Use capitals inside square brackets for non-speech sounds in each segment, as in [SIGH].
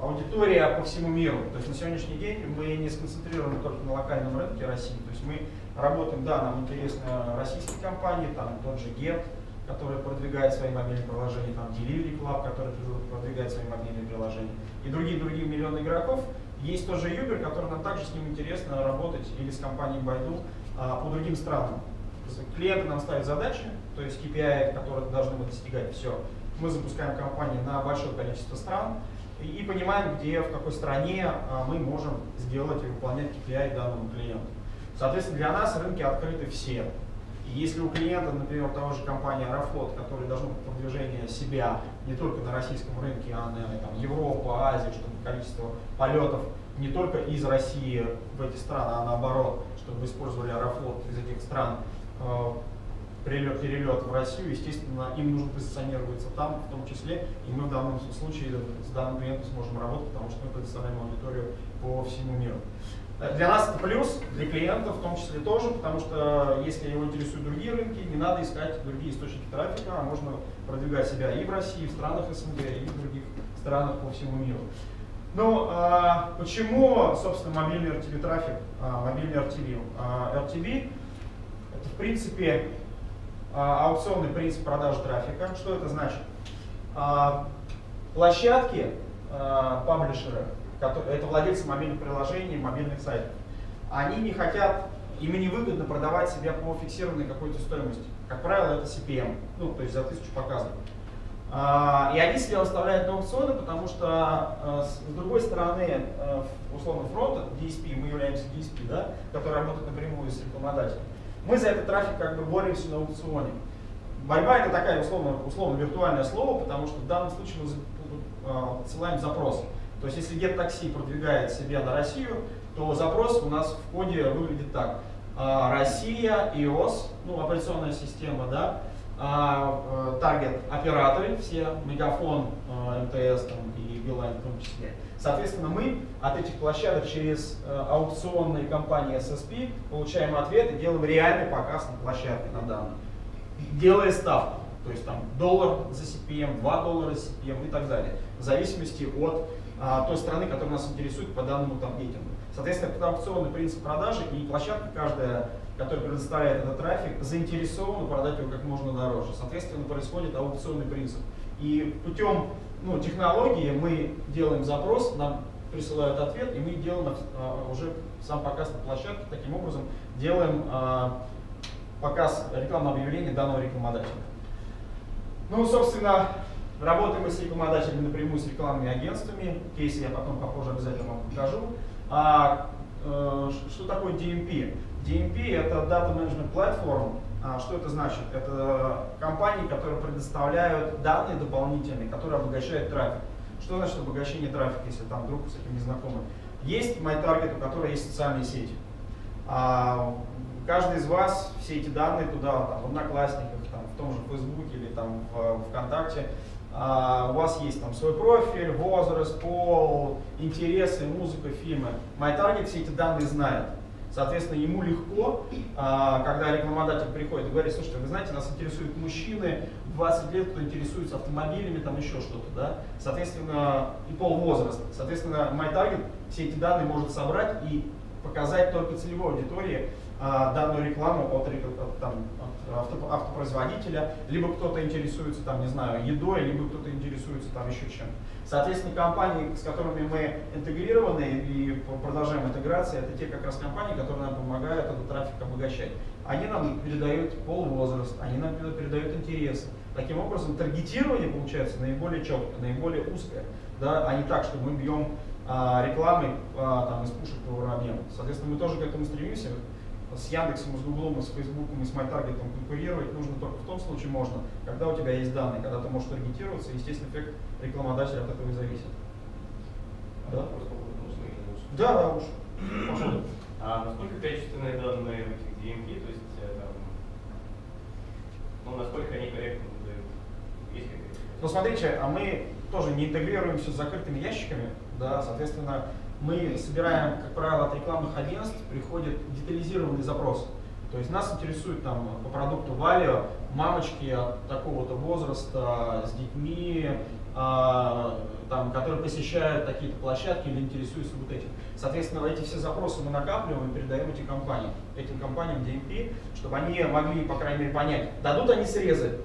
аудитория по всему миру. То есть на сегодняшний день мы не сконцентрированы только на локальном рынке России. То есть мы работаем, да, нам интересны российские компании, там тот же Get, который продвигает свои мобильные приложения, там Delivery Club, который продвигает свои мобильные приложения, и другие-другие миллионы игроков. Есть тоже Uber, который нам также с ним интересно работать, или с компанией Baidu а, по другим странам. Клиенты нам ставят задачи, то есть KPI, которые должны мы достигать, все. Мы запускаем компании на большое количество стран и, понимаем, где, в какой стране а, мы можем сделать и выполнять KPI данному клиенту. Соответственно, для нас рынки открыты все. И если у клиента, например, того же компании Аэрофлот, который быть продвижение себя не только на российском рынке, а на там, Европа, Азия, чтобы количество полетов не только из России в эти страны, а наоборот, чтобы использовали Аэрофлот из этих стран, э, прилет, перелет в Россию, естественно, им нужно позиционироваться там, в том числе, и мы в данном случае с данным клиентом сможем работать, потому что мы предоставляем аудиторию по всему миру. Для нас это плюс, для клиентов в том числе тоже, потому что если его интересуют другие рынки, не надо искать другие источники трафика, а можно продвигать себя и в России, и в странах СНГ, и в других странах по всему миру. Ну, а, почему, собственно, мобильный RTV трафик, а, мобильный RTV? А, RTV это, в принципе, аукционный принцип продажи трафика. Что это значит? А, площадки, а, паблишеры, это владельцы мобильных приложений, мобильных сайтов, они не хотят, им не выгодно продавать себя по фиксированной какой-то стоимости. Как правило, это CPM, ну, то есть за тысячу показов. И они себя выставляют на аукционы, потому что с другой стороны, условно фронта, DSP, мы являемся DSP, да, который работает напрямую с рекламодателем. Мы за этот трафик как бы боремся на аукционе. Борьба это такая условно, условно виртуальное слово, потому что в данном случае мы отсылаем запрос. То есть если GetTaxi продвигает себя на Россию, то запрос у нас в коде выглядит так. А, Россия, iOS, ну, операционная система, да, а, э, таргет операторы, все, Мегафон, э, МТС там, и Билайн в том числе. Соответственно, мы от этих площадок через э, аукционные компании SSP получаем ответ и делаем реальный показ на площадке на данные, делая ставку. То есть там доллар за CPM, 2 доллара за CPM и так далее. В зависимости от а, той страны, которая нас интересует по данному там рейтингу. Соответственно, это аукционный принцип продажи, и площадка каждая, которая предоставляет этот трафик, заинтересована продать его как можно дороже. Соответственно, происходит аукционный принцип. И путем ну, технологии мы делаем запрос, нам присылают ответ, и мы делаем а, уже сам показ на площадке, таким образом делаем а, показ рекламного объявления данного рекламодателя. Ну, собственно, Работаем мы с рекламодателями напрямую, с рекламными агентствами. Кейсы я потом попозже обязательно вам покажу. А, э, что такое DMP? DMP это Data Management Platform. А, что это значит? Это компании, которые предоставляют данные дополнительные, которые обогащают трафик. Что значит обогащение трафика, если там вдруг с этим не знакомы? Есть MyTarget, у которой есть социальные сети. А, каждый из вас все эти данные туда, там, в Одноклассниках, там, в том же Фейсбуке или там, в ВКонтакте, а, у вас есть там свой профиль, возраст, пол, интересы, музыка, фильмы. MyTarget все эти данные знает. Соответственно, ему легко, а, когда рекламодатель приходит и говорит, слушайте, вы знаете, нас интересуют мужчины 20 лет, кто интересуется автомобилями, там еще что-то, да, соответственно, и пол возраста. Соответственно, MyTarget все эти данные может собрать и показать только целевой аудитории данную рекламу от, от, там, авто, автопроизводителя, либо кто-то интересуется, там, не знаю, едой, либо кто-то интересуется там еще чем-то. Соответственно, компании, с которыми мы интегрированы и продолжаем интеграцию, это те как раз компании, которые нам помогают этот трафик обогащать. Они нам передают полвозраст, они нам передают интересы. Таким образом, таргетирование получается наиболее четкое, наиболее узкое, да, а не так, что мы бьем а, рекламой а, там, из пушек по воробьям. Соответственно, мы тоже к этому стремимся с Яндексом, с Гуглом, с Фейсбуком и с MyTarget конкурировать нужно только в том случае можно, когда у тебя есть данные, когда ты можешь таргетироваться, и, естественно, эффект рекламодателя от этого и зависит. Да, да, да уж. [CLEARS THROAT] А насколько качественные данные в этих DMP, то есть э, там, ну, насколько они корректно выдают? Есть ну, смотрите, а мы тоже не интегрируемся с закрытыми ящиками, да, соответственно, мы собираем, как правило, от рекламных агентств приходит детализированный запрос. То есть нас интересует там по продукту Валио мамочки от такого-то возраста с детьми, а, там, которые посещают такие-то площадки или интересуются вот этим. Соответственно, эти все запросы мы накапливаем и передаем этим компаниям, этим компаниям DMP, чтобы они могли, по крайней мере, понять, дадут они срезы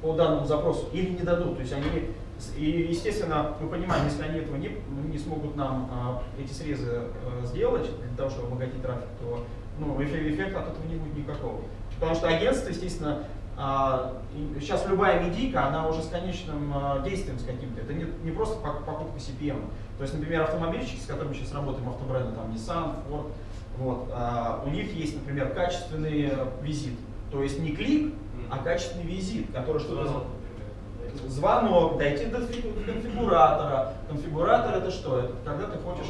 по данному запросу или не дадут. То есть они, и, естественно, мы понимаем, если они этого не, не смогут нам а, эти срезы а, сделать для того, чтобы обогатить трафик, то ну, эффекта от этого не будет никакого. Потому что агентство, естественно, а, сейчас любая медийка, она уже с конечным а, действием с каким-то. Это не, не просто покупка CPM. То есть, например, автомобильщики, с которыми сейчас работаем, автобренды, там Nissan, Ford, вот, а, у них есть, например, качественный визит. То есть не клик, а качественный визит, который что-то... Звонок, дойти до конфигуратора. Конфигуратор это что? Это когда ты хочешь...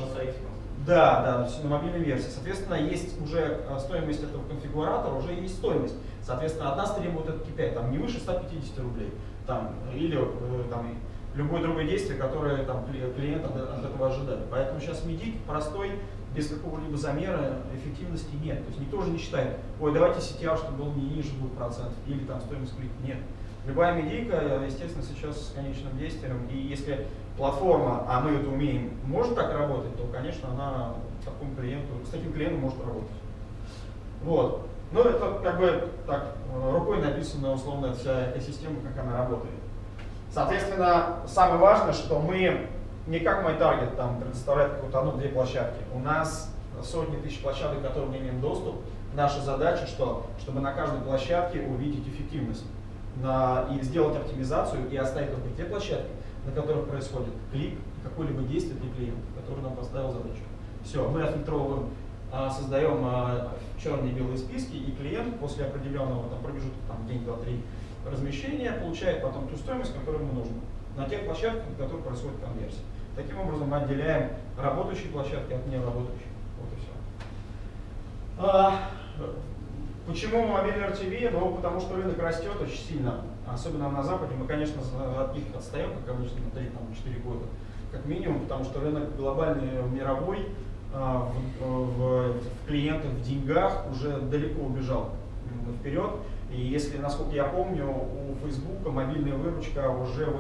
Да, да, то есть на мобильной версии. Соответственно, есть уже э, стоимость этого конфигуратора, уже есть стоимость. Соответственно, от нас требует этот KPI, там не выше 150 рублей. Там, или э, там, любое другое действие, которое там, клиент от, от этого ожидает. Поэтому сейчас медик простой, без какого-либо замера эффективности нет. То есть никто же не считает, ой, давайте CTR, чтобы был не ниже 2%, или там стоимость клика. Нет. Любая медийка, естественно, сейчас с конечным действием. И если платформа, а мы это умеем, может так работать, то, конечно, она такому клиенту, с таким клиентом может работать. Вот. Ну, это как бы так, рукой написана условно вся экосистема, как она работает. Соответственно, самое важное, что мы не как мой таргет там предоставляет какую-то одну-две площадки. У нас сотни тысяч площадок, к которым мы имеем доступ. Наша задача, что, чтобы на каждой площадке увидеть эффективность на, и сделать оптимизацию и оставить только те площадки, на которых происходит клик и какое-либо действие для клиента, который нам поставил задачу. Все, мы отфильтровываем, а, создаем а, черные и белые списки, и клиент после определенного там, промежутка, там, день, два, три размещения, получает потом ту стоимость, которую ему нужно, на тех площадках, на которых происходит конверсия. Таким образом мы отделяем работающие площадки от неработающих. Вот и все. Почему мобильный RTV? Ну, потому что рынок растет очень сильно особенно на Западе, мы, конечно, от них отстаем, как обычно, на 3-4 года, как минимум, потому что рынок глобальный, мировой, а, в, в, в клиентах, в деньгах уже далеко убежал вперед. И если, насколько я помню, у Facebook мобильная выручка уже 85%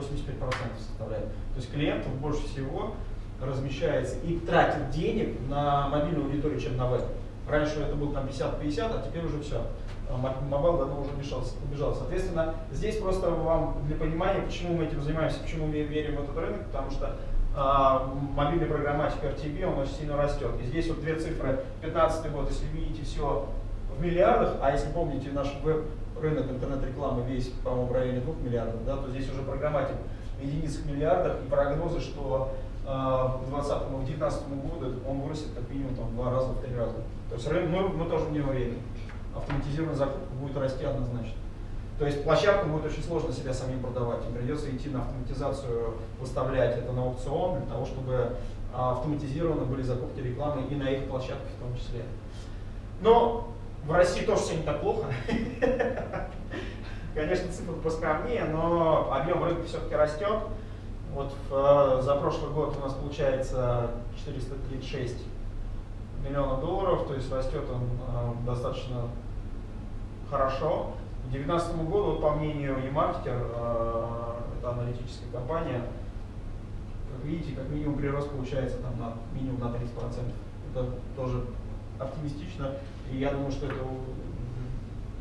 составляет. То есть клиентов больше всего размещается и тратит денег на мобильную аудиторию, чем на веб. Раньше это был там 50-50, а теперь уже все. Mobile давно уже убежал. Соответственно, здесь просто вам для понимания, почему мы этим занимаемся, почему мы верим в этот рынок, потому что а, мобильный programmatic RTB, он очень сильно растет. И здесь вот две цифры, 15 год, если видите все в миллиардах, а если помните, наш веб-рынок интернет-рекламы весь, по-моему, в районе 2 миллиардов, да, то здесь уже программатик в единицах миллиардах и прогнозы, что э, в 2020 в 2019 году он вырастет как минимум там, в два раза, в три раза. То есть мы, мы тоже не уверены автоматизированная закупка будет расти однозначно. То есть площадкам будет очень сложно себя самим продавать. Им придется идти на автоматизацию, выставлять это на аукцион для того, чтобы а, автоматизированно были закупки рекламы и на их площадках в том числе. Но в России тоже все не так плохо. Конечно, цифры поскромнее, но объем рынка все-таки растет. Вот в, за прошлый год у нас получается 436 миллионов долларов, то есть растет он э, достаточно хорошо. К 2019 году, по мнению eMarketer, э, это аналитическая компания, как видите, как минимум прирост получается там на минимум на 30%. Это тоже оптимистично. И я думаю, что это,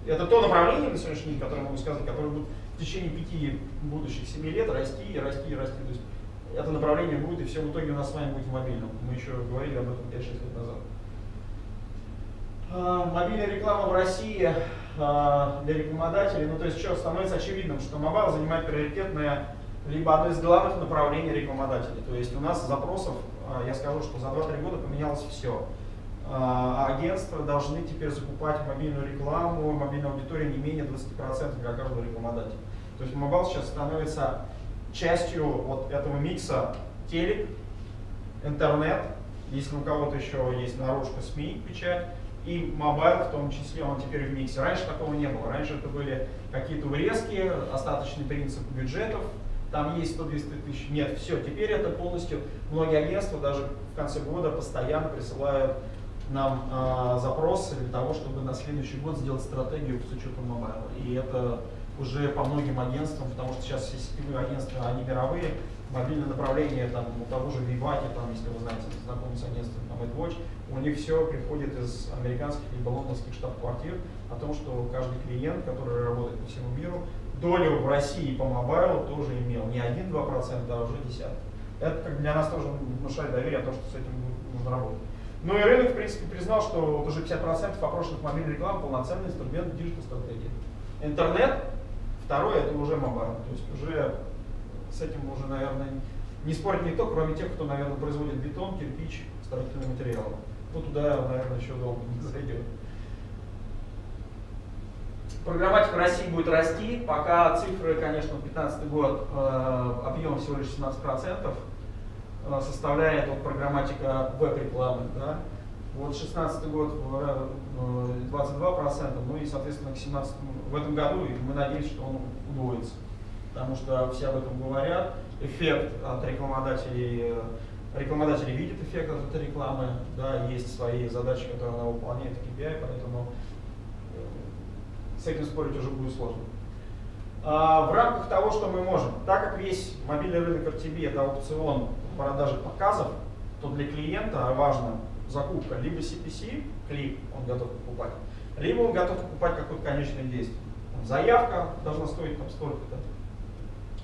это то направление на сегодняшний день, которое могу сказать, которое будет в течение пяти будущих семи лет расти и расти и расти. То есть это направление будет, и все в итоге у нас с вами будет в мобильном. Мы еще говорили об этом 5-6 лет назад. А, мобильная реклама в России а, для рекламодателей, ну то есть что, становится очевидным, что mobile занимает приоритетное либо одно из главных направлений рекламодателей. То есть у нас запросов, а, я скажу, что за 2-3 года поменялось все. Агентства должны теперь закупать мобильную рекламу, мобильную аудиторию не менее 20% для каждого рекламодателя. То есть mobile сейчас становится частью вот этого микса телек, интернет, если у кого-то еще есть наружка СМИ, печать, и mobile в том числе, он теперь в миксе. Раньше такого не было. Раньше это были какие-то урезки, остаточный принцип бюджетов, там есть 100-200 тысяч. Нет, все, теперь это полностью, многие агентства даже в конце года постоянно присылают нам э, запросы для того, чтобы на следующий год сделать стратегию с учетом мобайла. И это уже по многим агентствам, потому что сейчас все сетевые агентства, они мировые, мобильное направление там, у того же Vivac, там, если вы знаете, знакомы с агентством там, AdWatch, у них все приходит из американских либо лондонских штаб-квартир о том, что каждый клиент, который работает по всему миру, долю в России по мобайлу тоже имеем не 1-2%, а уже десятки. Это как для нас тоже внушает доверие, то, что с этим нужно работать. Ну и рынок, в принципе, признал, что вот уже 50% опрошенных мобильной рекламы полноценный инструмент digital стратегии. Интернет, второе, это уже mobile. То есть уже с этим уже, наверное, не спорит никто, кроме тех, кто, наверное, производит бетон, кирпич, строительные материалы. Ну туда, наверное, еще долго не зайдет. Программатика России будет расти, пока цифры, конечно, 2015 год э, объем всего лишь 17% э, составляет вот, программатика веб-рекламы. Да? Вот 16 год 22%, э, ну и, соответственно, к 17 в этом году мы надеемся, что он удвоится. Потому что все об этом говорят. Эффект от рекламодателей, э, рекламодатели видят эффект от этой рекламы, да, есть свои задачи, которые она выполняет, KPI, поэтому э, с этим спорить уже будет сложно. А, в рамках того, что мы можем, так как весь мобильный рынок RTB это аукцион продажи показов, то для клиента важно закупка либо CPC, клип, он готов покупать, либо он готов покупать какое-то конечное действие. Заявка должна стоить там столько-то,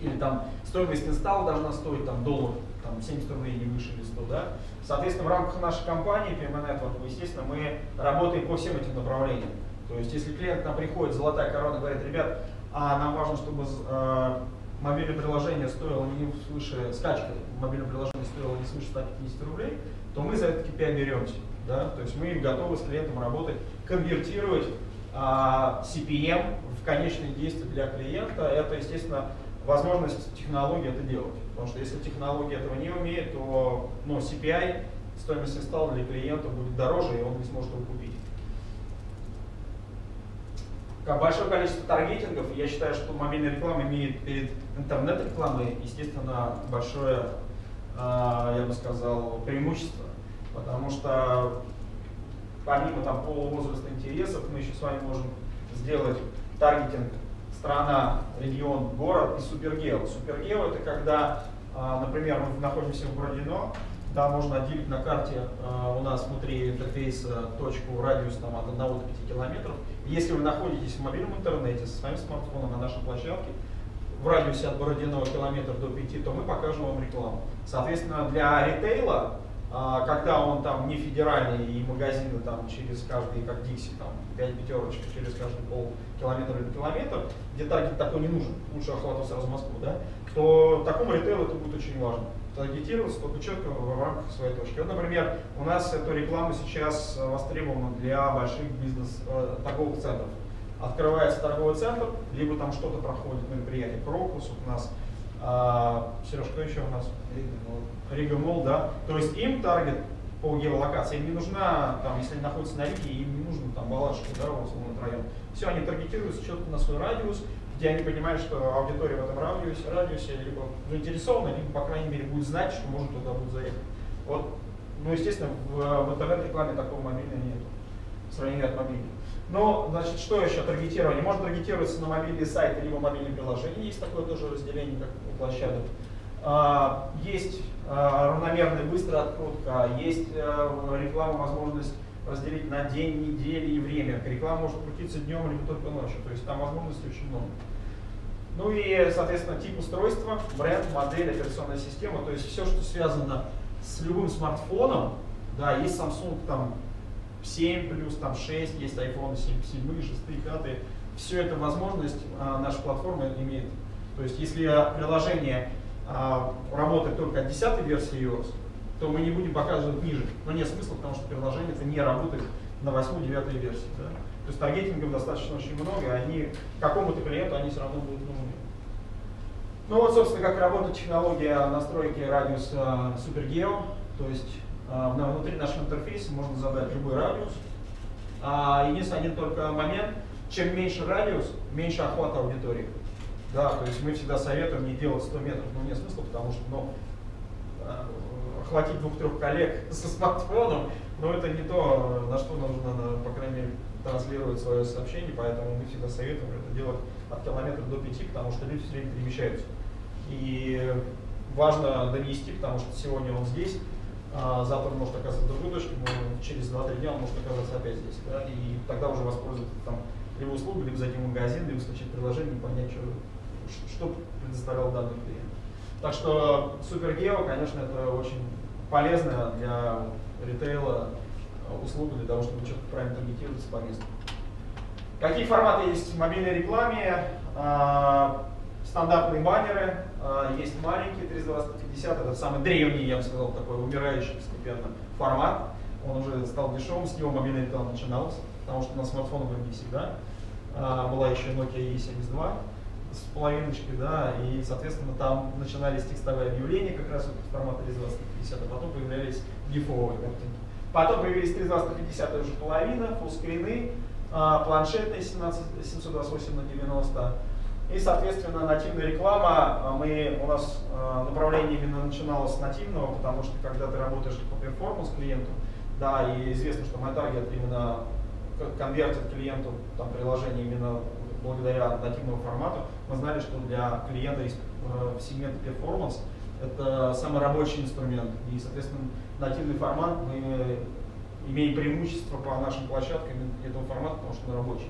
или там стоимость инсталла должна стоить там доллар, там 70 рублей не выше или 100, да. Соответственно, в рамках нашей компании PMN Network, естественно, мы работаем по всем этим направлениям. То есть, если клиент к нам приходит, золотая корона, говорит, ребят, а нам важно, чтобы э, мобильное приложение стоило не свыше, скачка мобильного приложения стоила не свыше 150 рублей, то мы за этот KPI беремся. Да? То есть мы готовы с клиентом работать, конвертировать а, CPM в конечные действия для клиента. Это, естественно, возможность технологии это делать. Потому что если технология этого не умеет, то ну, CPI, стоимость инсталла для клиента будет дороже, и он не сможет его купить. Как большое количество таргетингов, я считаю, что мобильная реклама имеет перед интернет-рекламой, естественно, большое а, я бы сказал, преимущество, потому что помимо там пола, возраста, интересов, мы еще с вами можем сделать таргетинг страна, регион, город и супергео. Супергео это когда, а, например, мы находимся в Бородино, да, можно отделить на карте а, у нас внутри интерфейса точку радиус там, от 1 до 5 километров. Если вы находитесь в мобильном интернете со своим смартфоном на нашей площадке, в радиусе от Бородиного километра до 5, то мы покажем вам рекламу. Соответственно, для ритейла, когда он там не федеральный и магазины там через каждый, как Дикси, там 5 пятерочек через каждый пол километра или километр, где таргет такой не нужен, лучше охватывать сразу Москву, да, то такому ритейлу это будет очень важно. Таргетироваться только четко в рамках своей точки. Вот, например, у нас эта реклама сейчас востребована для больших бизнес-торговых э, центров открывается торговый центр, либо там что-то проходит мероприятие, Крокус у нас, а, Сереж, кто еще у нас? Рига Молл, да. То есть им таргет по геолокации, им не нужна, там, если они находятся на Риге, им не нужно там Балашиха, да, условно район. Все, они таргетируются четко на свой радиус, где они понимают, что аудитория в этом радиусе, радиусе либо заинтересована, либо, по крайней мере, будет знать, что может туда будет заехать. Вот, ну, естественно, в, в интернет-рекламе такого мобильного нет, в сравнении от мобильного. Но, значит, что еще таргетирование? Может таргетироваться на мобильный сайт, либо мобильное приложение. Есть такое тоже разделение, как площадок. А, есть а, равномерная быстрая открутка, есть а, реклама, возможность разделить на день, недели и время. Реклама может крутиться днем, либо только ночью. То есть там возможностей очень много. Ну и, соответственно, тип устройства, бренд, модель, операционная система. То есть все, что связано с любым смартфоном. Да, есть Samsung там 7 плюс, там 6, есть iPhone 7, 7, 6, 5. Все это возможность а, наша платформа имеет. То есть если приложение а, работает только от 10 версии iOS, то мы не будем показывать ниже. Но нет смысла, потому что приложение это не работает на 8-9 версии. Да? То есть таргетингов достаточно очень много, и они какому-то клиенту они все равно будут нужны. Ну вот, собственно, как работает технология настройки радиуса SuperGeo. То есть а, внутри нашего интерфейса можно задать любой радиус. А, единственный один только момент, чем меньше радиус, меньше охват аудитории. Да, то есть мы всегда советуем не делать 100 метров, но нет смысла, потому что ну, а, охватить двух-трех коллег [LAUGHS] со смартфоном, но это не то, на что нужно, по крайней мере, транслировать свое сообщение, поэтому мы всегда советуем это делать от километра до 5, потому что люди все время перемещаются. И важно донести, потому что сегодня он здесь, а завтра может оказаться в другой точке, но через 2-3 дня он может оказаться опять здесь. Да? И тогда уже воспользоваться там, либо услугой, либо зайти в магазин, либо скачать приложение понять, что, что предоставлял данный клиент. Так что Супергео, конечно, это очень полезная для ритейла услуга для того, чтобы четко правильно таргетироваться по месту. Какие форматы есть в мобильной рекламе? А, стандартные баннеры, а, есть маленькие 320-50, это самый древний, я бы сказал, такой умирающий постепенно формат. Он уже стал дешевым, с него мобильная реклама начиналась, потому что на смартфонах не всегда. Была еще Nokia E72 с половиночкой, да, и, соответственно, там начинались текстовые объявления, как раз вот формат 320-50, а потом появлялись гифовые картинки. Потом появились 320-50, уже половина, фуллскрины, а, планшетные 17, 728 на 90, и, соответственно, нативная реклама, а, мы, у нас а, направление именно начиналось с нативного, потому что когда ты работаешь по перформанс клиенту, да, и известно, что MyTarget именно конвертит клиенту там, приложение именно благодаря нативному формату, мы знали, что для клиента э, сегмента перформанс это самый рабочий инструмент. И, соответственно, нативный формат мы имеем преимущество по нашим площадкам этого формата, потому что он рабочий.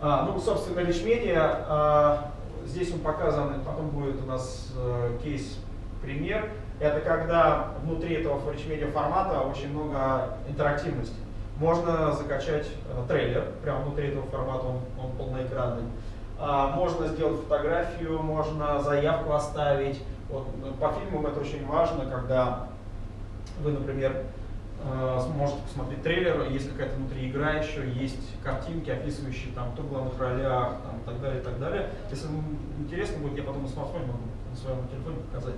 А, ну, собственно, Media, а, здесь он показан, потом будет у нас а, кейс-пример. Это когда внутри этого Media формата очень много интерактивности. Можно закачать а, трейлер, прямо внутри этого формата, он, он полноэкранный. А, можно сделать фотографию, можно заявку оставить. Вот, по фильмам это очень важно, когда вы, например, Э, можете посмотреть трейлер, есть какая-то внутри игра еще, есть картинки, описывающие там, кто в главных ролях, там, и так далее, и так далее. Если интересно будет, я потом на смартфоне могу на своем телефоне показать.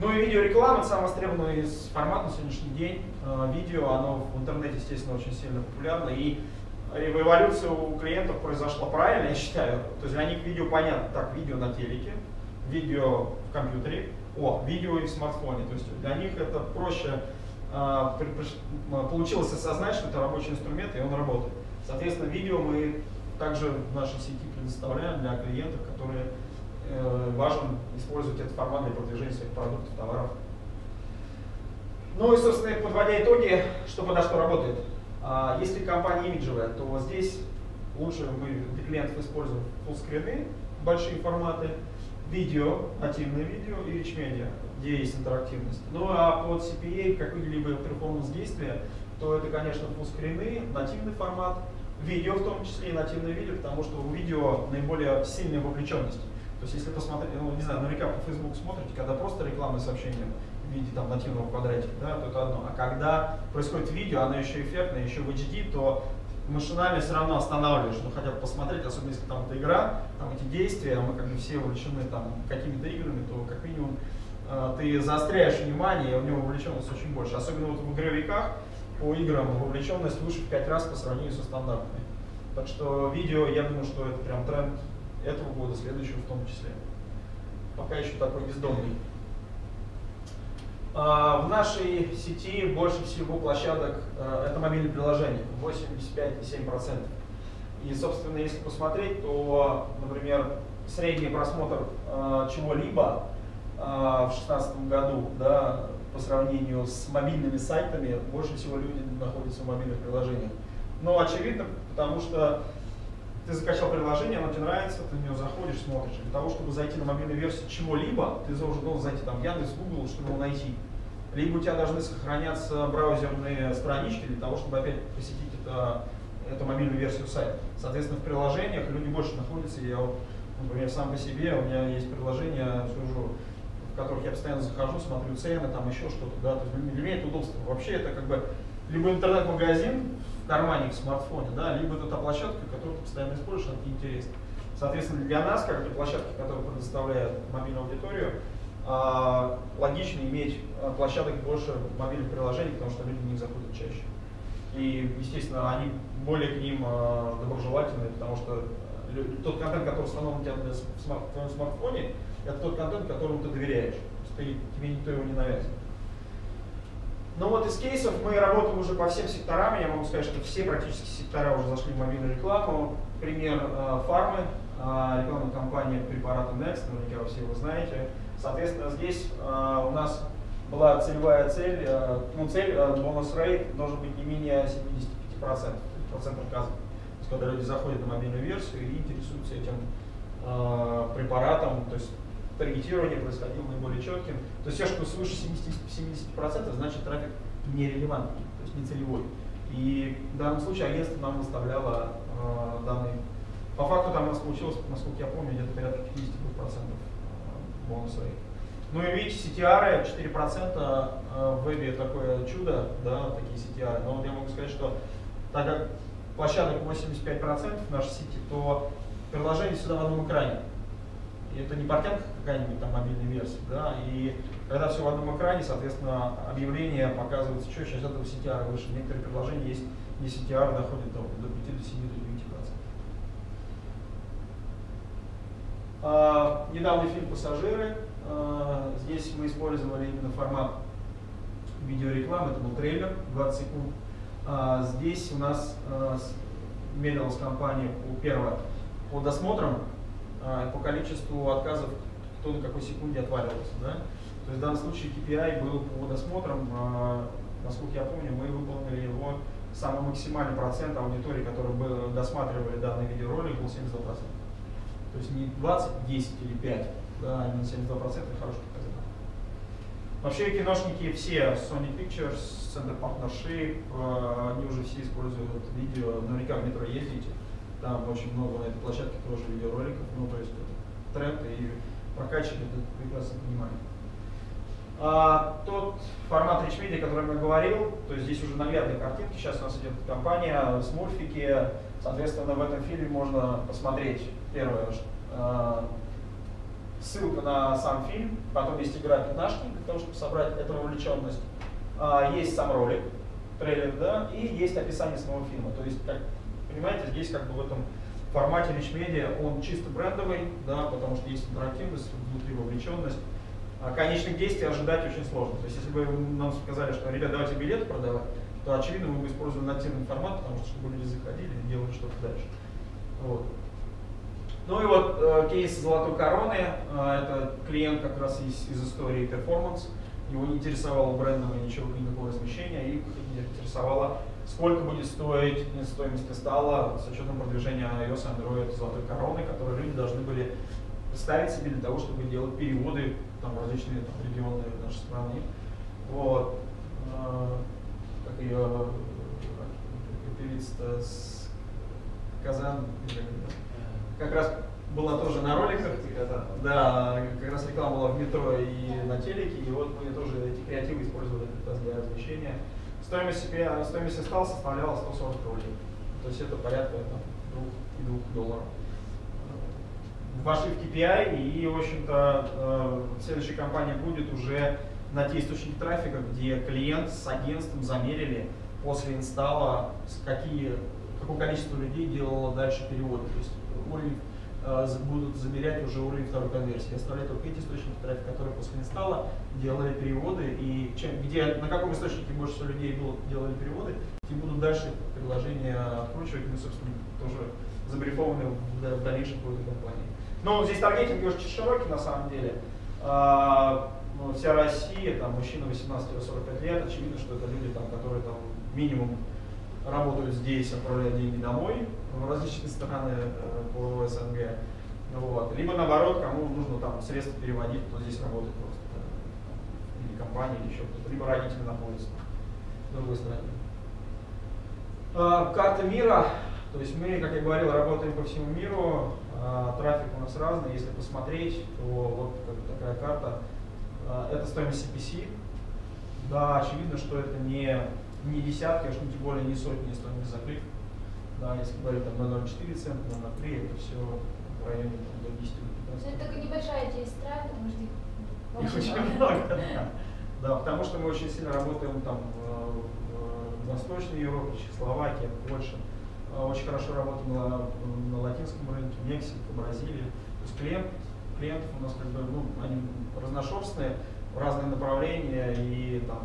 Ну и видеореклама, самый востребованный формат на сегодняшний день. Э, видео, оно в интернете, естественно, очень сильно популярно. И эволюция у клиентов произошла правильно, я считаю. То есть для них видео понятно. Так, видео на телеке, видео в компьютере, о, видео и в смартфоне. То есть для них это проще а, получилось осознать, что это рабочий инструмент, и он работает. Соответственно, видео мы также в нашей сети предоставляем для клиентов, которые э, важно использовать этот формат для продвижения своих продуктов, товаров. Ну и, собственно, подводя итоги, что подо что работает. А, если компания имиджевая, то здесь лучше мы для клиентов используем фуллскрины, большие форматы, видео, нативное видео и rich media где есть интерактивность. Ну а под CPA какие-либо перформанс-действия, то это, конечно, фуллскрины, нативный формат, видео в том числе и нативное видео, потому что у видео наиболее сильная вовлеченность. То есть если посмотреть, ну не знаю, наверняка по Facebook смотрите, когда просто рекламные сообщения в виде там нативного квадратика, да, то это одно. А когда происходит видео, оно еще эффектное, еще в HD, то машинально все равно останавливаешь, ну хотя бы посмотреть, особенно если там эта игра, там эти действия, мы как бы все увлечены там какими-то играми, то как минимум а, ты заостряешь внимание, и у него вовлеченность очень больше. Особенно вот в игровиках по играм вовлеченность выше в 5 раз по сравнению со стандартной. Так что видео, я думаю, что это прям тренд этого года, следующего в том числе. Пока еще такой бездомный. А, в нашей сети больше всего площадок а, это мобильные приложения, 85,7%. И, собственно, если посмотреть, то, например, средний просмотр чего-либо а, в 2016 году, да, по сравнению с мобильными сайтами, больше всего люди находятся в мобильных приложениях. Но очевидно, потому что ты закачал приложение, оно тебе нравится, ты в него заходишь, смотришь. Для того, чтобы зайти на мобильную версию чего-либо, ты должен зайти там в Яндекс, Google, чтобы его найти. Либо у тебя должны сохраняться браузерные странички для того, чтобы опять посетить это, эту мобильную версию сайта. Соответственно, в приложениях люди больше находятся. Я например, сам по себе, у меня есть приложение, служу в которых я постоянно захожу, смотрю цены, там еще что-то, да, то есть для меня это удобство. Вообще это как бы либо интернет-магазин кармане в смартфоне, да, либо это та площадка, которую ты постоянно используешь, она тебе интересна. Соответственно, для нас, как для площадки, которые предоставляют мобильную аудиторию, а, логично иметь а, площадок больше мобильных приложений, потому что люди в них заходят чаще. И, естественно, они более к ним а, доброжелательны, потому что тот контент, который установлен у тебя в твоем смартфоне, это тот контент, которому ты доверяешь. Ты, тебе никто его не навязывает. Ну вот из кейсов мы работаем уже по всем секторам. Я могу сказать, что все практически сектора уже зашли в мобильную рекламу. Пример э, фармы, э, рекламная кампания препарата Next, наверняка вы все его знаете. Соответственно, здесь э, у нас была целевая цель, ну цель, бонус рейт должен быть не менее 75%, процент отказов. То есть, когда люди заходят на мобильную версию и интересуются этим препаратом, то есть таргетирование происходило наиболее четким. То есть все, что свыше 70%, 70% значит трафик нерелевантный, то есть не целевой. И в данном случае агентство нам выставляло э, данные. По факту там у нас получилось, насколько я помню, где-то порядка 52% э, бонуса. Ну и видите, CTR 4% э, в вебе такое чудо, да, такие CTR. Но вот я могу сказать, что так как площадок 85% в нашей сети, то приложение всегда в одном экране. И это не портянка какая-нибудь там мобильной версии, да, и когда все в одном экране, соответственно, объявление показывается что сейчас этого CTR выше. Некоторые приложения есть, где CTR доходит до, до 5, до 7, до 9 процентов. А, недавний фильм «Пассажиры». А, здесь мы использовали именно формат видеорекламы, это был трейлер 20 секунд. А, здесь у нас а, мерилась компания по, первое, по досмотрам по количеству отказов, кто на какой секунде отваливался. Да? То есть в данном случае KPI был по досмотрам, а, насколько я помню, мы выполнили его самый максимальный процент аудитории, которые бы досматривали данный видеоролик, был 72%. То есть не 20, 10 или 5, да, а именно 72% хороший показатель. Вообще киношники все, Sony Pictures, Center Partnership, а, они уже все используют видео, наверняка в метро ездите, там очень много на этой площадке тоже видеороликов, ну то есть это тренд и прокачивать это прекрасно понимаем. А, тот формат Rich Media, о котором я говорил, то есть здесь уже наглядные картинки, сейчас у нас идет компания, смурфики, соответственно в этом фильме можно посмотреть первое, а, ссылка на сам фильм, потом есть игра пятнашки для того, чтобы собрать эту вовлеченность, а, есть сам ролик, трейлер, да, и есть описание самого фильма, то есть как Понимаете, здесь как бы в этом формате Media он чисто брендовый, да, потому что есть интерактивность, внутри вовлеченность. А конечных действий ожидать очень сложно. То есть если бы нам сказали, что, ребят, давайте билеты продавать, то, очевидно, мы бы использовали нативный формат, потому что чтобы люди заходили и делали что-то дальше. Вот. Ну и вот э, кейс золотой короны, э, это клиент как раз из, из истории перформанс, его не интересовало брендовое ничего, никакого размещения, и интересовало сколько будет стоить стоимость инсталла с учетом продвижения iOS и Android золотой короны, которые люди должны были ставить себе для того, чтобы делать переводы там, в различные там, регионы нашей страны. Вот. А, как ее певица с Казан, как раз была тоже на роликах, да, как раз реклама была в метро и на телеке, и вот мы тоже эти креативы использовали для размещения. Стоимость, себе, стоимость инсталла составляла 140 рублей. То есть это порядка там, 2, 2 долларов. Вошли в KPI, и, в общем-то, э, следующая компания будет уже на те источники трафика, где клиент с агентством замерили после инсталла, какие, какое количество людей делало дальше переводы. То есть уровень Э, будут замерять уже уровень второй конверсии. Оставлять только эти источники трафика, которые после инсталла делали переводы, и чем, где, на каком источнике больше всего людей было, делали переводы, те будут дальше приложение откручивать, мы, собственно, тоже забрифованы в, в дальнейшем этой компании. Но здесь таргетинг очень широкий на самом деле. А, ну, вся Россия, там, мужчина 18-45 лет, очевидно, что это люди, там, которые там минимум работают здесь, отправляют деньги домой в различные страны э, по СНГ. Вот. Либо наоборот, кому нужно там средства переводить, кто здесь работает просто. Или компания, или еще кто-то. Либо родители находятся в другой стране. Карта мира. То есть мы, как я говорил, работаем по всему миру. А, трафик у нас разный. Если посмотреть, то вот такая карта. А, это стоимость CPC. Да, очевидно, что это не не десятки, а уж тем более не сотни стоимость за клик. Да, если говорить там на 0,4 цента, на 3, это все в районе там, до 10 15. Это только небольшая часть стран, потому что их очень много, да. Потому что мы очень сильно работаем там в, в Восточной Европе, Чехословакия, Польша. А, очень хорошо работаем на, на латинском рынке, Мексика, Бразилия. То есть клиент, клиентов у нас как бы, ну, они разношерстные, разные направления, и там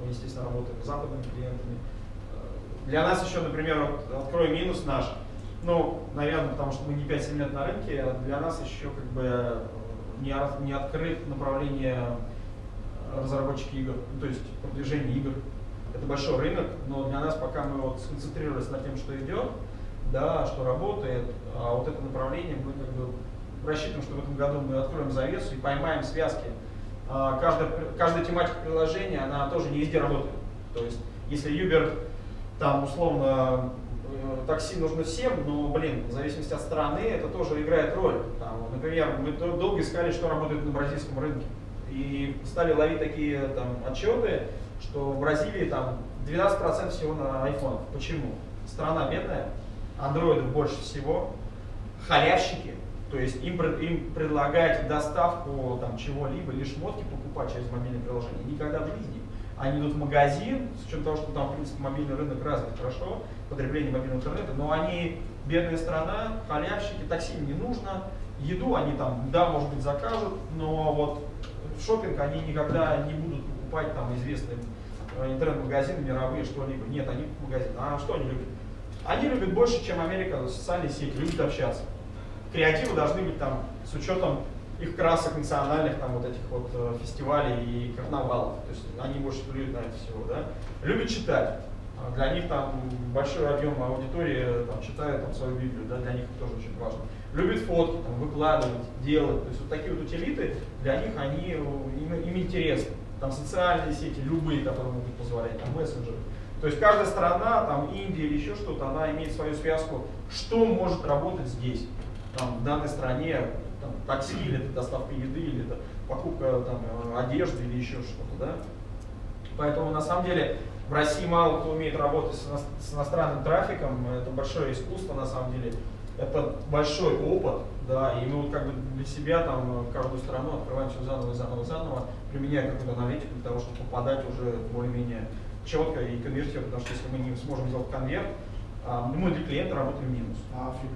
мы, естественно, работаем с западными клиентами. Для нас еще, например, вот, открою минус наш, ну, наверное, потому что мы не 5-7 лет на рынке, а для нас еще как бы не, не открыт направление разработчики игр, ну, то есть продвижение игр. Это большой рынок, но для нас пока мы вот сконцентрировались на тем, что идет, да, что работает, а вот это направление мы как бы рассчитываем, что в этом году мы откроем завесу и поймаем связки. А, каждая, каждая тематика приложения, она тоже не везде работает. То есть, если Uber там условно э, такси нужно всем, но, блин, в зависимости от страны это тоже играет роль. Там, например, мы долго искали, что работает на бразильском рынке. И стали ловить такие там, отчеты, что в Бразилии там 12% всего на iPhone. Почему? Страна бедная, андроидов больше всего, халявщики, то есть им, им предлагать доставку там, чего-либо или шмотки покупать через мобильное приложение никогда в жизни. Они идут в магазин, с учетом того, что там, в принципе, мобильный рынок развит хорошо, потребление мобильного интернета, но они бедная страна, халявщики, такси им не нужно, еду они там, да, может быть, закажут, но вот шопинг они никогда не будут покупать там известные э, интернет-магазины мировые, что-либо. Нет, они магазин. А что они любят? Они любят больше, чем Америка, социальные сети, любят общаться. Креативы должны быть там с учетом их красок национальных, там вот этих вот э, фестивалей и карнавалов. То есть они больше плюют на это всего, да. Любят читать. А для них там большой объем аудитории там, читает там, свою Библию, да, для них это тоже очень важно. Любят фотки, там, выкладывать, делать. То есть вот такие вот утилиты, для них они, им, им интересны. Там социальные сети, любые, которые могут позволять, там мессенджеры. То есть каждая страна, там Индия или еще что-то, она имеет свою связку, что может работать здесь, там, в данной стране, там, такси, или это доставка еды, или это покупка там, одежды или еще что-то. Да? Поэтому на самом деле в России мало кто умеет работать с иностранным трафиком, это большое искусство на самом деле, это большой опыт, да, и мы вот как бы для себя там каждую страну открываем все заново, заново, заново, применяя какую-то аналитику для того, чтобы попадать уже более-менее четко и конвертировать, потому что если мы не сможем сделать конверт, а, мы для клиента работаем минус. А Африка?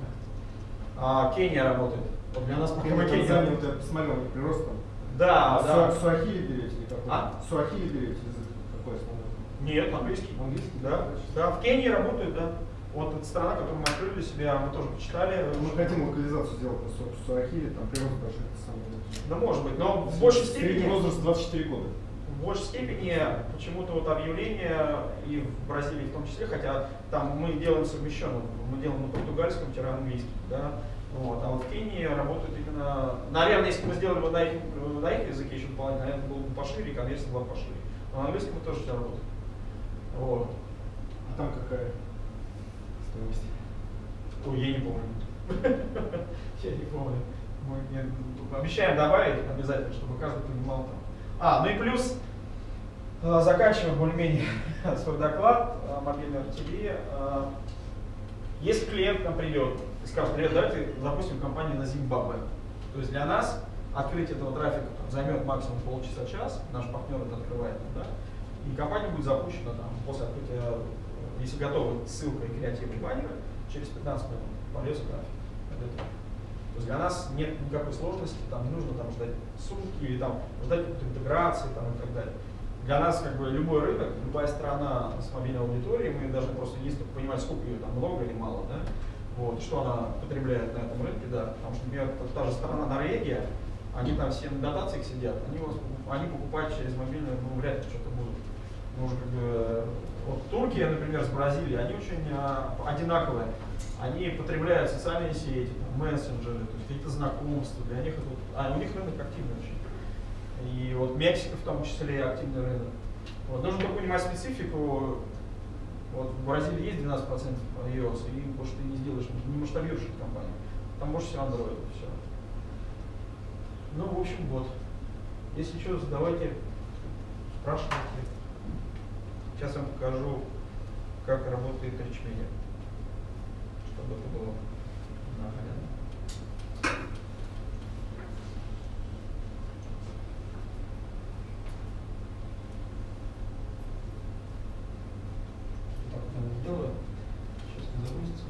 А, Кения работает. Вот для нас пока мы Кения. Занял, я посмотрел, прирост там. Да, а да. Суахили берете или какой? А? Суахили берете язык какой основной? Нет, английский. Английский? Да. Да, в Кении работают, да. Вот эта страна, которую мы открыли себя, мы тоже почитали. Мы хотим локализацию сделать на Суахили, там прирост большой, это самое. Да может быть, но в большей степени... Возраст 24 года. В большей степени почему-то вот объявление, и в Бразилии в том числе, хотя там мы делаем совмещенно, мы делаем на португальском-английском, да, вот, а вот в Кении работают именно, наверное, если бы мы сделали бы на их, на их языке еще дополнительно, наверное, было бы пошире, и конверсия была пошире. Но на английском мы тоже все работаем. Вот. А там какая стоимость? Ой, я не помню. [LAUGHS] Я не помню. Мы обещаем добавить обязательно, чтобы каждый понимал там. А, ну и плюс, э, заканчивая более-менее [LAUGHS] свой доклад, мобильной артиллерии, э, если клиент к нам придет и скажет, привет, давайте запустим компанию на Зимбабве. То есть для нас открытие этого трафика там, займет максимум полчаса-час, наш партнер это открывает, да, и компания будет запущена там, после открытия, если готовы ссылка и креативный баннер, через 15 минут полез трафик. То есть для нас нет никакой сложности, там не нужно там, ждать сутки или там, ждать какой-то интеграции там, и так далее. Для нас как бы любой рынок, любая страна с мобильной аудиторией, мы даже просто только понимать, сколько ее там много или мало, да, вот, что она потребляет на этом рынке, да, потому что, например, та же страна Норвегия, они там все на дотациях сидят, они, вас, они покупают через мобильную, ну, вряд ли что-то будут. Ну, уже как бы, вот Туркия, например, с Бразилией, они очень а, одинаковые. Они потребляют социальные сети, там, мессенджеры, то есть какие-то знакомства, для них это, а у них рынок активный очень. И вот Мексика в том числе активный рынок. Вот, нужно только понимать специфику. Вот в Бразилии есть 12% iOS, и больше ты не сделаешь, не масштабируешь эту компанию. Там больше всего Android, все. Ну, в общем, вот. Если что, задавайте, спрашивайте. Сейчас я вам покажу, как работает речмедиа, чтобы это было наглядно. Так, я сделаю. Сейчас не загрузится.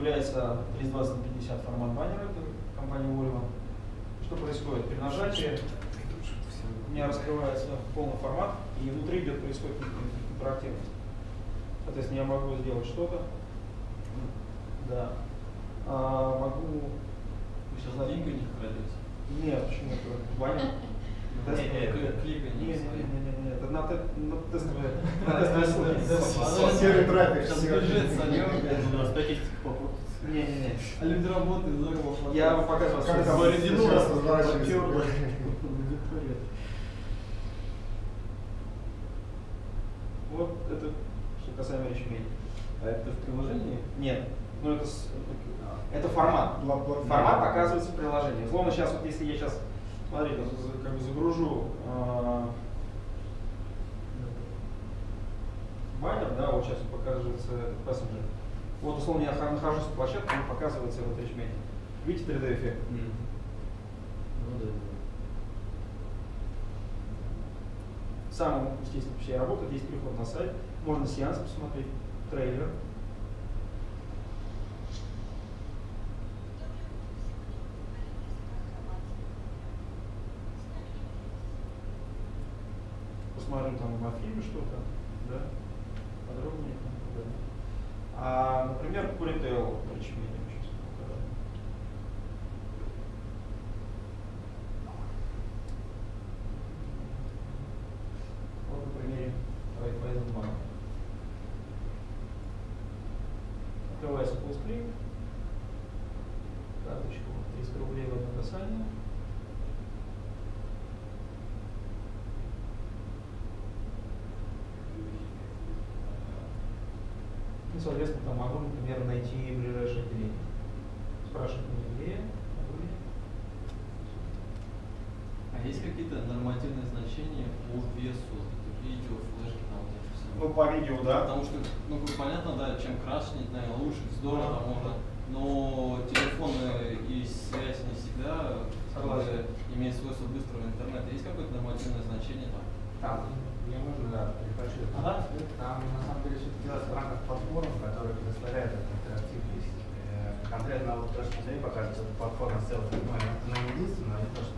Вот появляется 320 на 50 формат баннера, это компания Ульма. Что происходит? При нажатии у меня раскрывается полный формат, и внутри идет происходит интерактивность. Соответственно, я могу сделать что-то. Да. А, могу. Вы сейчас деньги у них крадете? Нет, почему это? Баннер. Не, не, Только кликай, Не, не, не, не, не, это на, те- на тестовые, [LAUGHS] на А, тестовые это- ссылки. это- Серый трафик, Сейчас серый. бюджет сольем. У нас статистика попутается. Не, не, не. А люди работают, здорово. Я вам показываю. Как там разворачивается. попёрло. Вот это что касаемо речи А это в приложении? Нет. Ну это, с- это формат. Пла- пла- Формат показывается в приложении. Словно сейчас, вот если я сейчас, смотри, вот за- как бы загружу э, баннер, да, вот сейчас показывается этот пассенджер. Вот условно я ха- нахожусь в площадке, он показывается в этой HTML. Видите 3D эффект? Ну да. Сам, естественно, все работает, есть переход на сайт, можно сеанс посмотреть, трейлер. Посмотрим там в фильме что-то, да, подробнее. там, да. А, например, Куритейл, причинение сейчас покажу. Вот на примере Райфайзенбанка. Открывается фуллскрин. Карточку 300 рублей в одно касание. И, соответственно, там могу, например, найти ближайшее отделение. Где, могу ли. А есть какие-то нормативные значения по весу видео, флешки там вот это всё? Ну, по видео, да. Потому что, ну, как понятно, да, чем не знаю, лучше, здорово, там можно. Но телефоны и связь не всегда э, имеют свойство быстрого интернета. Есть какое-то нормативное значение там? Там, мне нужно, да, перехожу. Ага. Там, на самом деле, все делается в рамках платформы, которая предоставляет эту интерактивность. Э, Конкретно вот то, что тебе показывает, эта платформа Selfie, ну, она не единственная, но не то, что...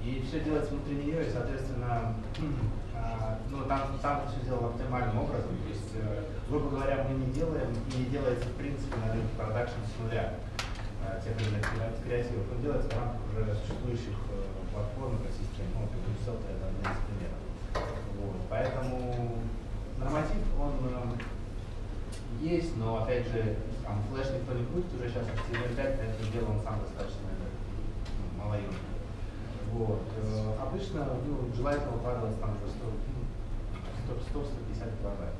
И все делается внутри нее, и, соответственно, [CLEARS THROAT] а, ну, там, там все сделано оптимальным образом. То есть, э, грубо говоря, мы не делаем и не делается, в принципе, на рынке продакшн с нуля тех или иных кре- креативов. Он делается в рамках уже существующих э, платформ, экосистем. Ну, Selfie это один из примеров. Вот, поэтому норматив, он э, есть, но опять же, там не крутит, уже сейчас HTML5, поэтому дело он сам достаточно ну, малоемкий. Вот. э, обычно ну, желательно укладываться там уже 100, ну, 100-150 килобайт.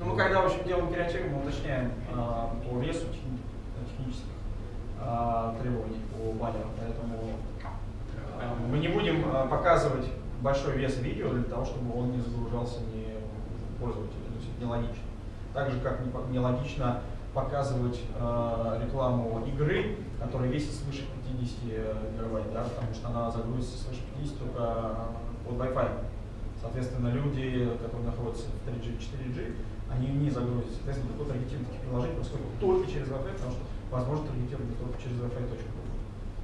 Ну, мы когда в общем делаем креатив, мы уточняем а, по весу техни- технических а, требований по баннеру, поэтому а, мы не будем а, показывать большой вес видео для того, чтобы он не загружался не пользователю, то есть это нелогично. Так же, как нелогично показывать а, рекламу игры, которая весит свыше 50 гигабайт, да, потому что она загрузится свыше 50 только под Wi-Fi. Соответственно, люди, которые находятся в 3G, 4G, они не загрузятся. Соответственно, такое таргетирование таких приложений происходит только через Wi-Fi, потому что возможно таргетировать только через Wi-Fi точку.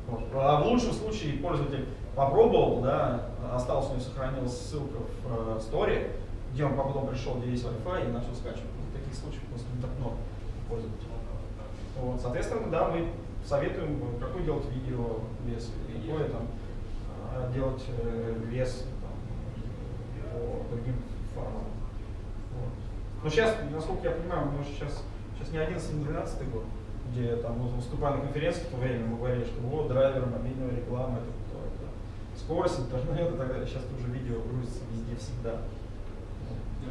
Вот. А в лучшем случае пользователь попробовал, да, осталась у него сохранилась ссылка в э, сторе, где он потом пришел, где есть Wi-Fi и начал скачивать. Таких случаев просто не так много пользователей. Вот, соответственно, да, мы советуем, какой делать видео вес, какое там а, делать э, вес там, по другим форматам. Вот. Но сейчас, насколько я понимаю, мы сейчас, сейчас не 11, не 12 год, где там ну, выступая на конференции в то время, мы говорили, что вот драйвер, мобильная реклама, это кто это. Скорость, интернет и так далее. Сейчас уже видео грузится везде всегда.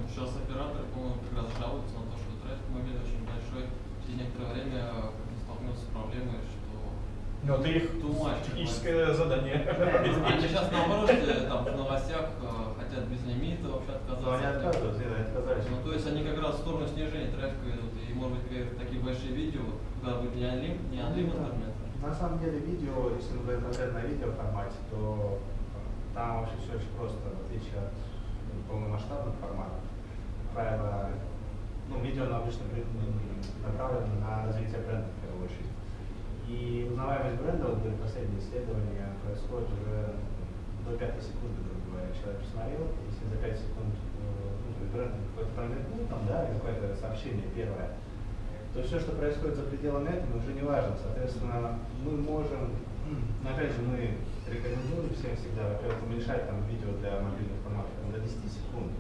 Сейчас операторы, по-моему, как раз жалуются на что трафик мобильный очень большой. Через некоторое время э, столкнутся с проблемой, что Но это их Too much, техническое задание. [LAUGHS] Они сейчас наоборот э, там в новостях э, хотят без лимита вообще Но они отказаться. отказываются, отказались. Ну, то есть они как раз в сторону снижения трафика идут. И может быть такие большие видео, когда будет не анлим, не анлим интернет. На самом деле видео, если мы говорим конкретно о видео формате, то там вообще все очень просто, в отличие от ну, полномасштабных форматов. Правила ну, видео оно обычно направлено на развитие бренда в первую очередь. И узнаваемость бренда, вот говорит, последнее исследование происходит уже до пятой секунды, грубо говоря. Человек посмотрел, если за 5 секунд э, ну, бренд какой-то промелькнул там, да, какое-то сообщение первое, то все, что происходит за пределами этого, уже не важно. Соответственно, мы можем, ну, опять же, мы рекомендуем всем всегда, во-первых, уменьшать там видео для мобильных форматов до 10 секунд,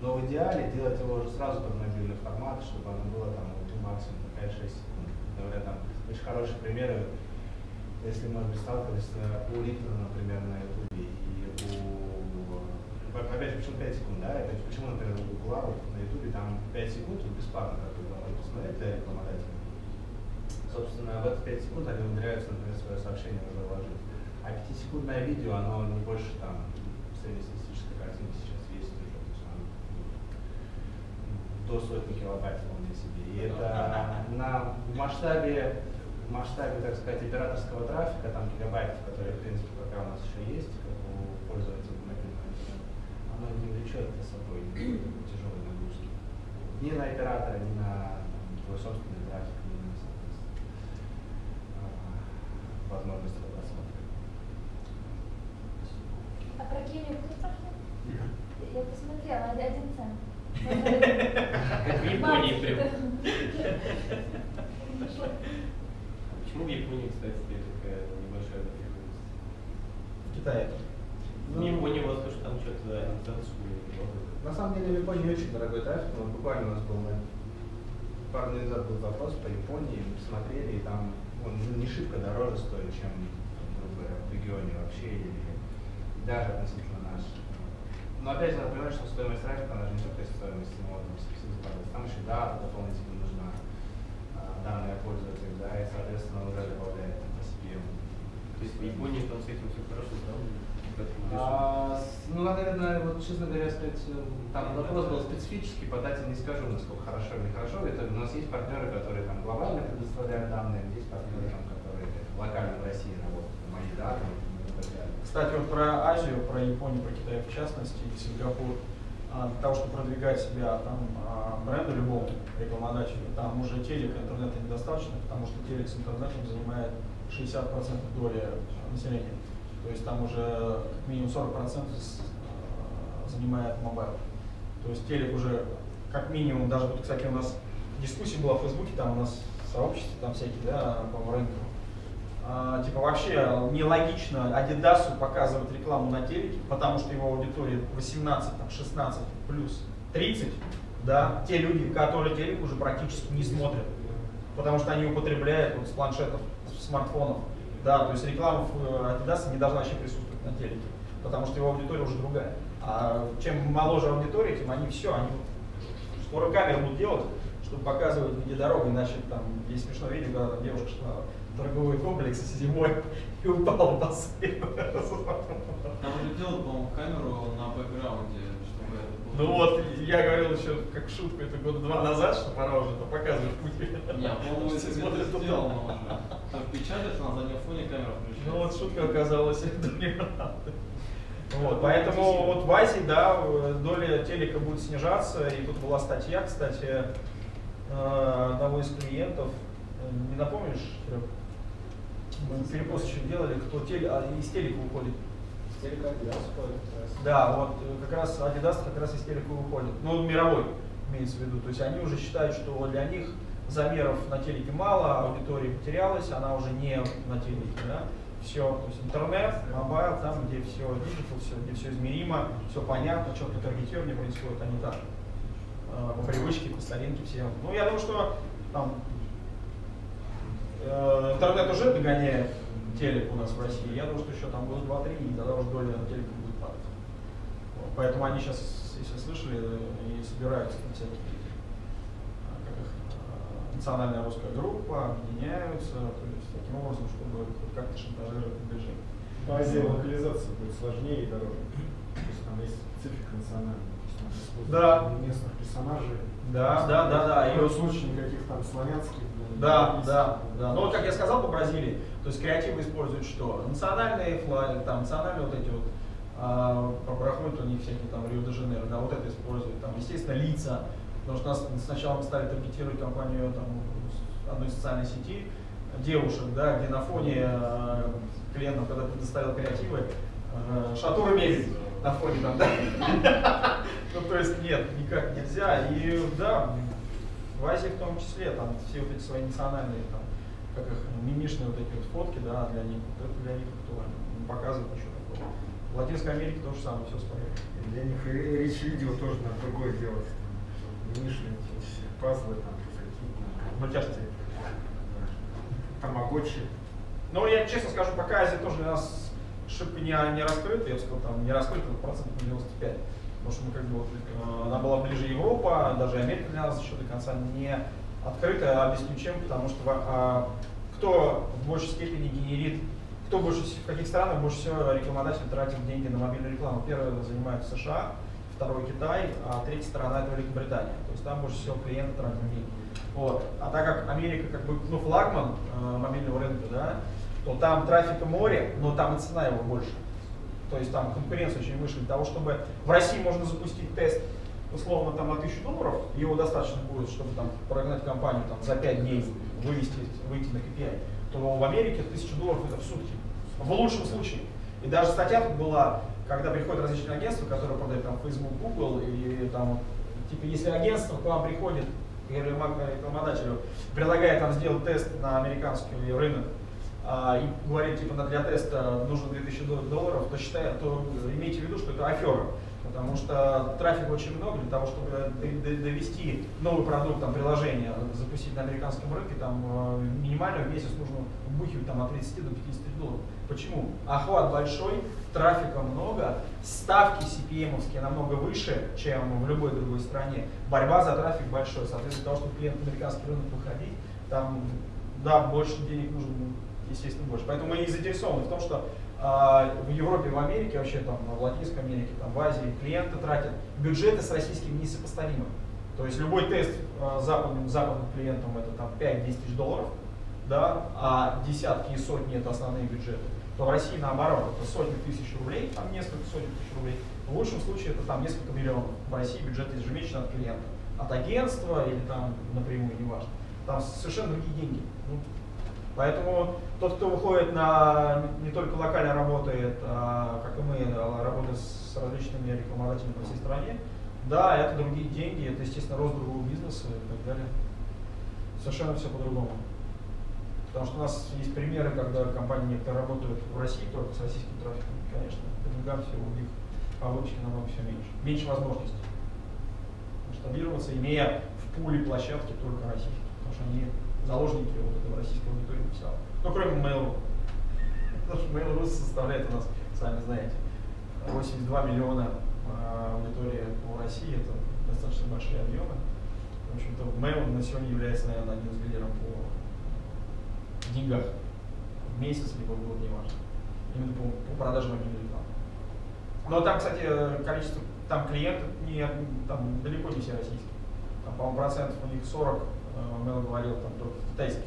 но в идеале делать его уже сразу под мобильный формат, чтобы оно было там максимум 5-6 секунд. Говорят, там очень хорошие примеры, если, мы быть, сталкивались у Липтона, например, на Ютубе, и у... Ну, опять же, почему 5 секунд, да? Это почему, например, у Гугла вот, на Ютубе там 5 секунд бесплатно, как бы, можно посмотреть для рекламодателя. Собственно, в эти 5 секунд они умудряются, например, свое сообщение уже вложить. А 5-секундное видео, оно не больше там 70 до сотни килобайт вполне себе. И это на в масштабе, в масштабе, так сказать, операторского трафика, там гигабайтов, которые, в принципе, пока у нас еще есть, как у пользователей мобильного интернета, оно не влечет за собой тяжелой нагрузки. Ни на оператора, ни на твой собственный трафик, ни на, соответственно, а, возможность просмотра. А про спрашивал? Я. Посмотрела, один один цент. Как в Японии прям. Почему в Японии, кстати, такая небольшая доходность? В Китае. В Японии у вас то, что там что-то инициацию На самом деле в Японии очень дорогой трафик, но буквально у нас был на- пару дней назад был запрос по Японии, мы посмотрели, и там он ну, не шибко дороже стоит, чем, грубо говоря, в регионе вообще, или даже относительно наш. Но опять же, надо понимать, что стоимость трафика, она же не только из стоимости самого закладывается. Там еще дата дополнительно нужна, а, данные пользователя, да, и, соответственно, уже добавляет там, по себе. То есть в Японии там с этим все хорошо, да? А, ну, наверное, вот, честно говоря, сказать, э, там вопрос был специфический, по дате не скажу, насколько хорошо или нехорошо. Это у нас есть партнеры, которые там глобально предоставляют данные, есть партнеры, там, которые локально в России работают, мои далее. Кстати, вот про Азию, про Японию, про Китай в частности, и Сингапур, а, для того, чтобы продвигать себя там а, бренду любому рекламодателю, там уже телек, интернета недостаточно, потому что телек с интернетом занимает 60% доли населения. То есть там уже как минимум 40% с- а, занимает mobile. То есть телек уже как минимум, даже вот, кстати, у нас дискуссия была в Фейсбуке, там у нас сообщество там всякие, да, по рынку. А, типа вообще нелогично Адидасу показывать рекламу на телеке, потому что его аудитория 18, там, 16 плюс 30, да, те люди, которые телек уже практически не смотрят, потому что они употребляют вот с планшетов, с смартфонов, да, то есть реклама Адидаса не должна вообще присутствовать на телеке, потому что его аудитория уже другая. А чем моложе аудитория, тем они все, они скоро камеры будут делать, чтобы показывать где дорога, иначе там есть смешное видео, когда девушка шла торговый комплекс зимой и упала в бассейн. Там уже делают, по-моему, камеру на бэкграунде, чтобы это было. Ну вот, я говорил еще как шутку, это года два назад, что пора уже это показывать путь. Не, по-моему, это сделано уже. Там печатаешь, на заднем фоне камера включается. Ну вот шутка оказалась, это неправда. Вот, поэтому вот в Азии, да, доля телека будет снижаться, и тут была статья, кстати, э, одного из клиентов, э, не напомнишь, Серег? Мы перепост еще делали, кто теле, а, из телека уходит. Телека Adidas уходит как раз. Да, вот э, как раз Adidas как раз из телека уходит. Ну, мировой имеется в виду. То есть они уже считают, что для них замеров на телеке мало, аудитория потерялась, она уже не на телеке, да. Все, то есть интернет, mobile, там, где все digital, все, где все измеримо, все понятно, четко таргетирование происходит, а не так. э, По привычке, по старинке все. Ну, я думаю, что там интернет уже догоняет телек у нас в России. Я думаю, что еще там год, два, три, и тогда уже доля телека будет падать. Вот, Поэтому они сейчас, если слышали, и собираются там всякие а, как их, национальная русская группа, объединяются, то есть таким образом, чтобы как-то шантажировать движение. В Азии локализация будет сложнее и дороже. То есть там есть специфика национальная. То есть использовать Да. местных персонажей. Да, да, да, да. И случае никаких там славянских. Да, да, да. Ну вот как я сказал по Бразилии, то есть креативы используют что? Национальные флаги, там национальные вот эти вот а, проходят у них всякие там Рио-де-Жанейро, да, вот это используют, там, естественно, лица Потому что нас сначала мы стали таргетировать компанию там, одной социальной сети, девушек, да, где на фоне э, клиентам, когда предоставил креативы, э, шатура мебель на фоне там, да. Ну, то есть нет, никак нельзя. И да, в Азии в том числе, там все вот эти свои национальные, там, как их, мимишные вот эти вот фотки, да, для них, вот это для них актуально. Не показывают ничего такого. В Латинской Америке то же самое, все спорят. Для них речь видео тоже надо другое делать. Мишные эти все пазлы, там, пузырьки, там, Мультяшки. тамагочи. Ну, я честно скажу, пока Азия тоже для нас шибко не, не раскрыта, я бы сказал, там не раскрыта процентов на 95. Потому что мы как бы вот, э, она была ближе Европа, даже Америка для нас еще до конца не открыта, объясню чем, потому что а, кто в большей степени генерит, кто больше, в каких странах больше всего рекламодатель тратит деньги на мобильную рекламу. Первое занимается США, второй Китай, а третья сторона это Великобритания. То есть там больше всего клиенты тратят деньги. Вот. А так как Америка как бы ну, флагман э, мобильного рынка, да, то там трафика море, но там и цена его больше. То есть там конкуренция очень выше. Для того, чтобы в России можно запустить тест условно там на 1000 долларов, его достаточно будет, чтобы там прогнать компанию там, за 5 дней, вывести, выйти на KPI, то в Америке 1000 долларов это в сутки. В лучшем случае. И даже статья тут была, когда приходят различные агентства, которые продают там Facebook, Google, и там, типа, если агентство к вам приходит, реклама- рекламодателю, предлагает там сделать тест на американский рынок, а, и говорит, типа, для теста нужно 2000 дол- долларов, то, считай, то имейте в виду, что это афера. Потому что трафика очень много для того, чтобы довести новый продукт, там, приложение, запустить на американском рынке, там э, минимально в месяц нужно вбухивать там, от 30 до 50 долларов. Почему? Охват большой, трафика много, ставки CPM намного выше, чем в любой другой стране. Борьба за трафик большой. Соответственно, для того, чтобы клиент на американский рынок выходить, там, да, больше денег нужно, естественно, больше. Поэтому мы и заинтересованы в том, что а, в Европе, в Америке, вообще там, в Латинской Америке, там, в Азии клиенты тратят бюджеты с российскими несопоставимы. То есть любой тест а, западным, западным клиентам это там 5-10 тысяч долларов, да, а десятки и сотни это основные бюджеты, то в России наоборот, это сотни тысяч рублей, там несколько сотен тысяч рублей. В лучшем случае это там несколько миллионов. В России бюджет ежемесячно от клиента. От агентства или там напрямую, неважно. Там совершенно другие деньги. Ну, Поэтому тот, кто выходит на не только локально работает, а, как и мы, а, работает с различными рекламодателями по всей стране, да, это другие деньги, это, естественно, рост другого бизнеса и так далее. Совершенно все по-другому. Потому что у нас есть примеры, когда компании некоторые работают в России только с российским трафиком. Конечно, по деньгам все у них по выручке намного все меньше. Меньше возможностей масштабироваться, имея в пуле площадки только российские. Потому что они заложники вот этого российского аудитории писал. Ну, кроме Mail.ru. Потому что Mail.ru составляет у нас, сами знаете, 82 миллиона а, аудитории по России. Это достаточно большие объемы. В общем-то, Mail на сегодня является, наверное, одним из лидеров по деньгах в месяц, либо в год, неважно. Именно по, по продаже мобильной рекламы. Но там, кстати, количество там клиентов не, там далеко не все российские. Там, по-моему, процентов у них 40, э, Mail говорил, там только китайских.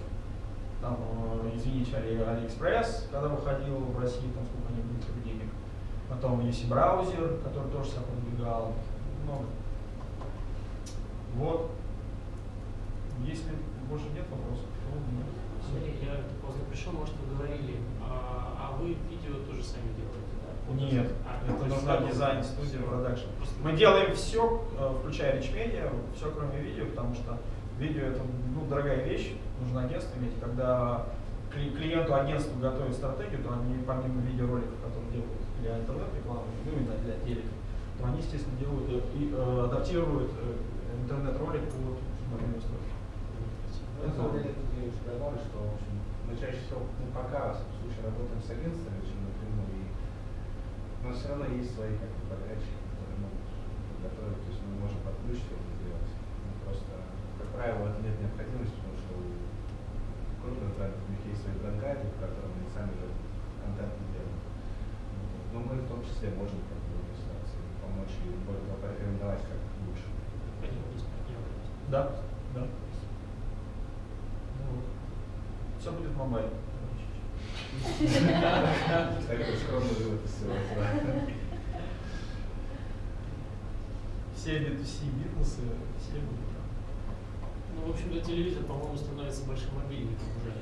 Там, э, извините, Али, Алиэкспресс, когда выходил в России, там сколько они вбили денег. Потом есть и браузер, который тоже себя продвигал. Много. Вот. Если больше нет вопросов, то нет. Смотри, я поздно пришел, может, вы говорили, а, а вы видео тоже сами делаете, да? Нет, А, то это нужна готово. дизайн, студия, продакшн. Мы делаем все, включая Rich Media, все кроме видео, потому что видео это ну, дорогая вещь, нужно агентство иметь. Когда кли- клиенту агентству готовят стратегию, то они помимо видеороликов, которые делают для интернет-рекламы, ну и для телека, то они, естественно, делают и э, адаптируют э, интернет-ролик под мобильное устройство. На самом деле, тут я уже добавлю, что в общем, мы чаще всего, ну, пока, в случае, работаем с агентствами, чем напрямую, и но все равно есть свои как бы, подрядчики, которые могут подготовить, то есть мы можем под ключ все это сделать. Ну, просто, это нет необходимости, потому что у крупных брендов у них есть свои бренд-гайды, в которых они сами же контент делают. Вот. Но мы в том числе можем как бы, в ситуации помочь и более того, порекомендовать как лучше. Да, да. Все будет mobile. Такой скромный вывод из всего все B2C бизнесы, все будут. Ну, в общем-то, телевизор, по-моему, становится большим мобильником уже.